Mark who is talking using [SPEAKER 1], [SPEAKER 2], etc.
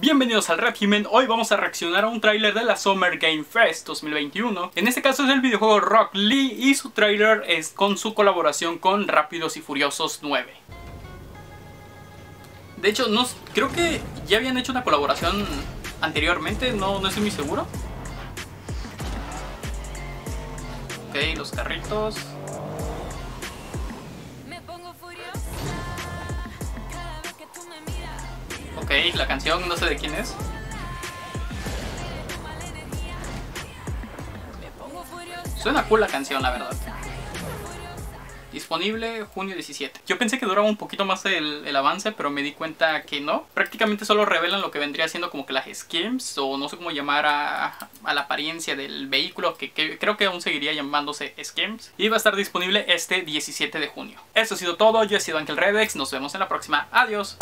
[SPEAKER 1] Bienvenidos al Red hoy vamos a reaccionar a un tráiler de la Summer Game Fest 2021 En este caso es el videojuego Rock Lee y su tráiler es con su colaboración con Rápidos y Furiosos 9 De hecho, no, creo que ya habían hecho una colaboración anteriormente, no, no estoy muy seguro Ok, los carritos Ok, la canción no sé de quién es. Suena cool la canción, la verdad. Disponible junio 17. Yo pensé que duraba un poquito más el, avance, pero me di cuenta que no. Prácticamente solo revelan lo que vendría siendo como que las skins, o no sé cómo llamar a, la apariencia del vehículo, que, que, creo que aún seguiría llamándose skins. Y va a estar disponible este 17 de junio. Eso ha sido todo, yo he sido Ángel Redex, nos vemos en la próxima. Adiós.